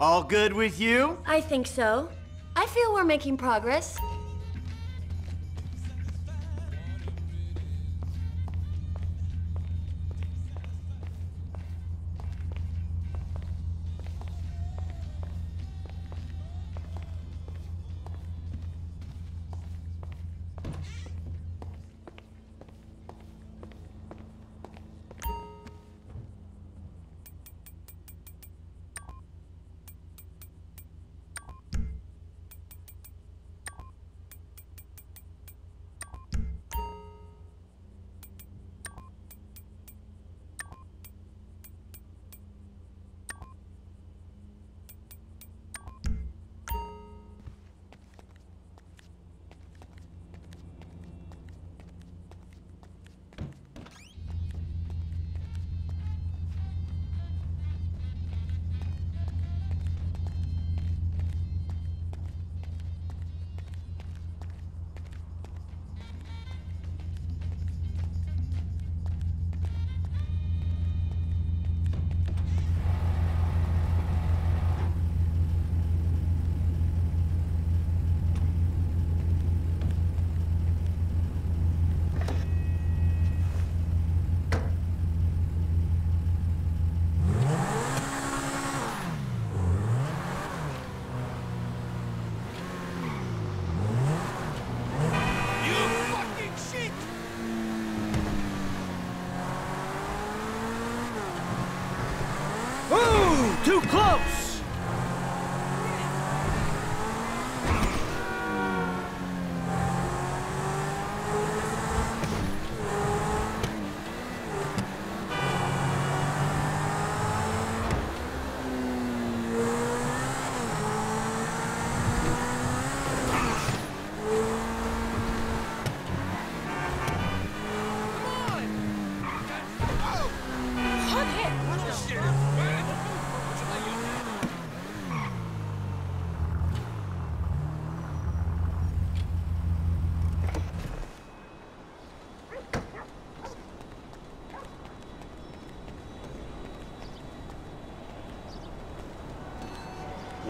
All good with you? I think so. I feel we're making progress.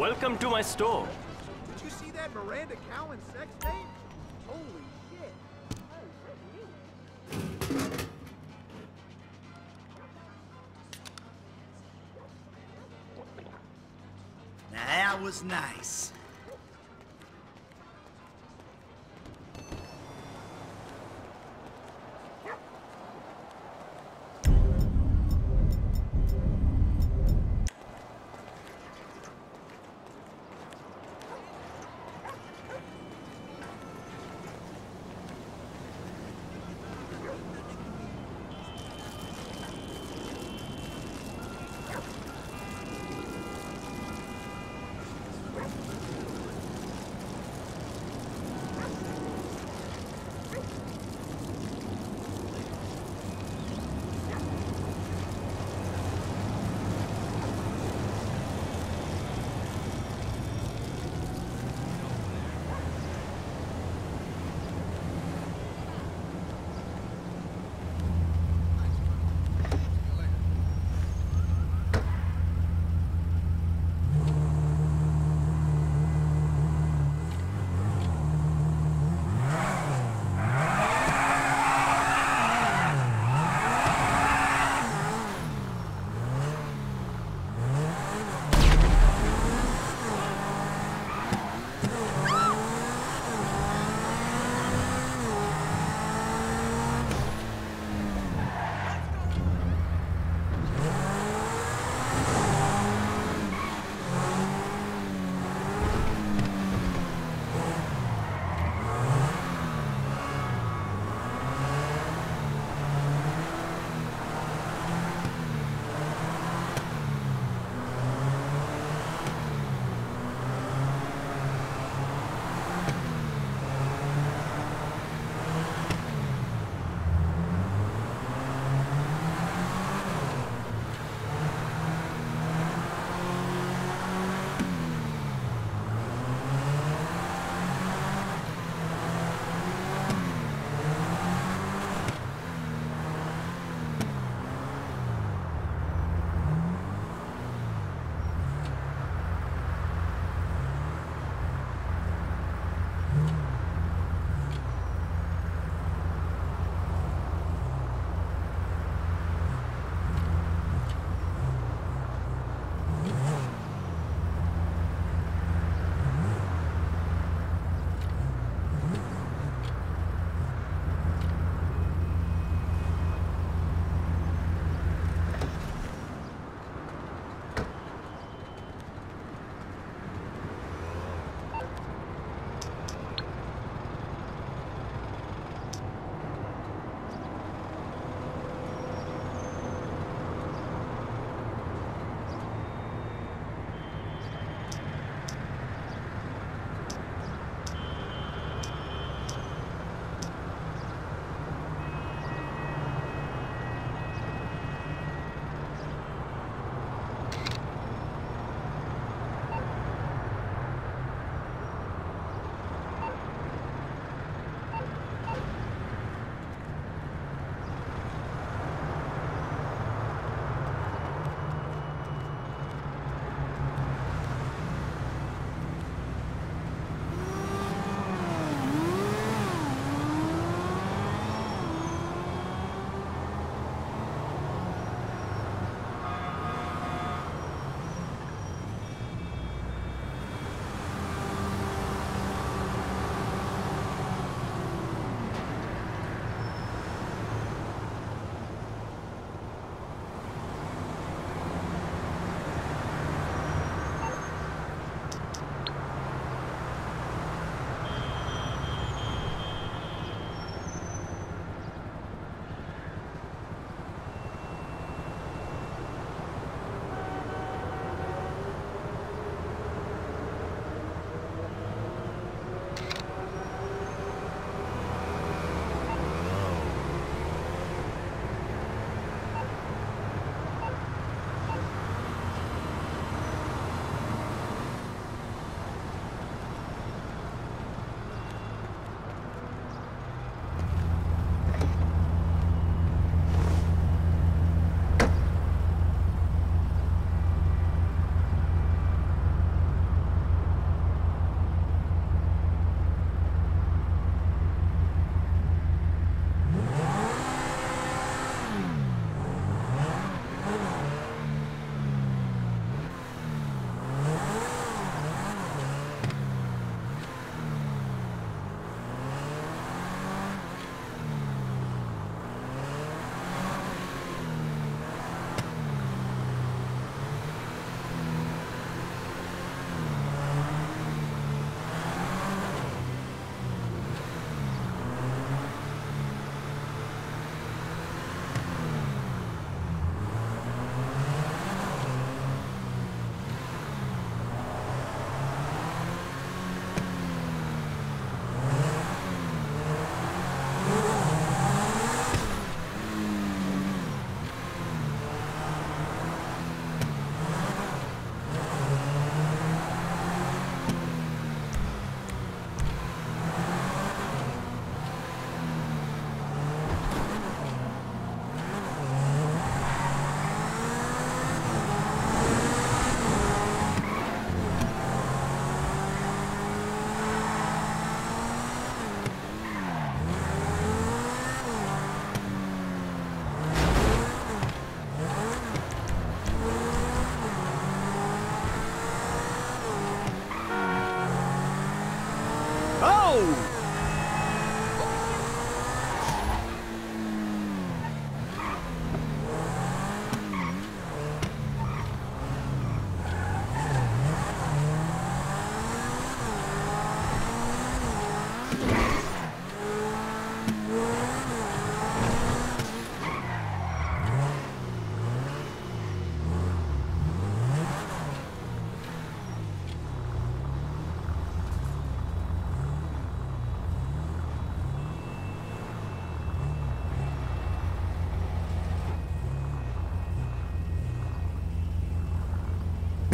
Welcome to my store. Did you see that Miranda Cowan sex tape? Holy shit. Now that was nice.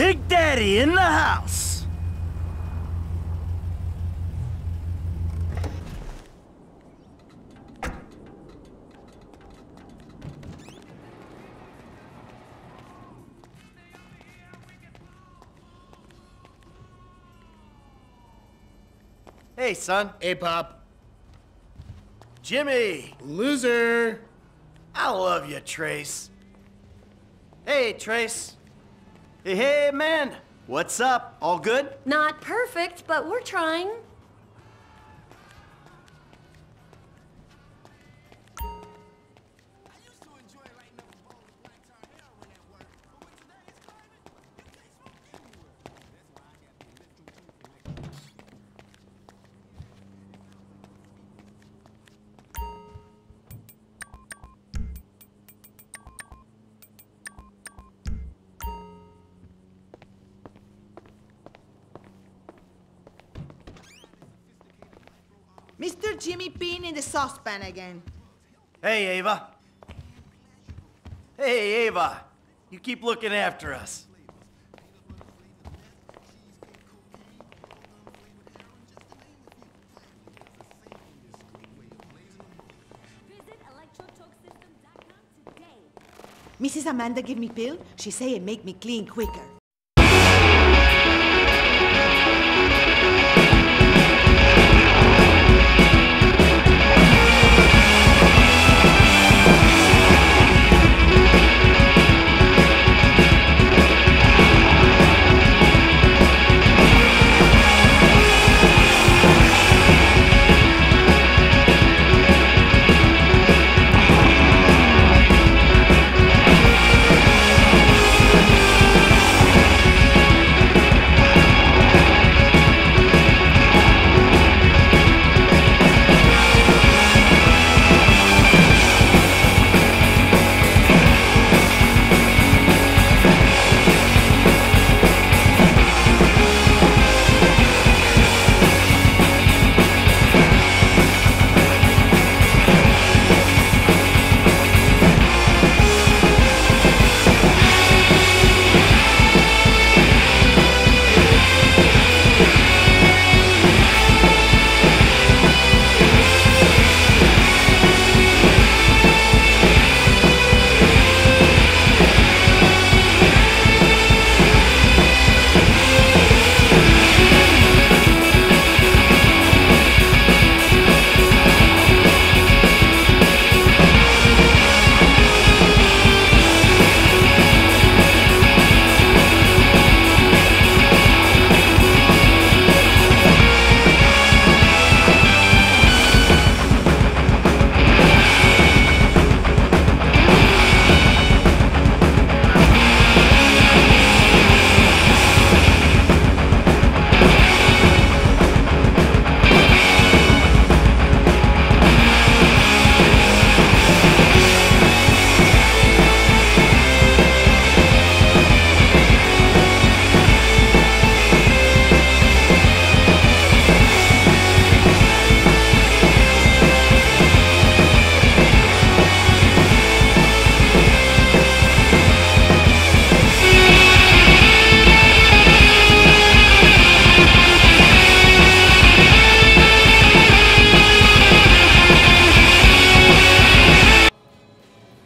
Big Daddy in the house. Hey, son. Hey, Pop. Jimmy. Loser. I love you, Trace. Hey, Trace. Hey, man. What's up? All good? Not perfect, but we're trying. Mr. Jimmy Bean in the saucepan again. Hey, Ava. Hey, Ava. You keep looking after us. Visit electrotalksystem.com today. Mrs. Amanda give me pill. She say it make me clean quicker.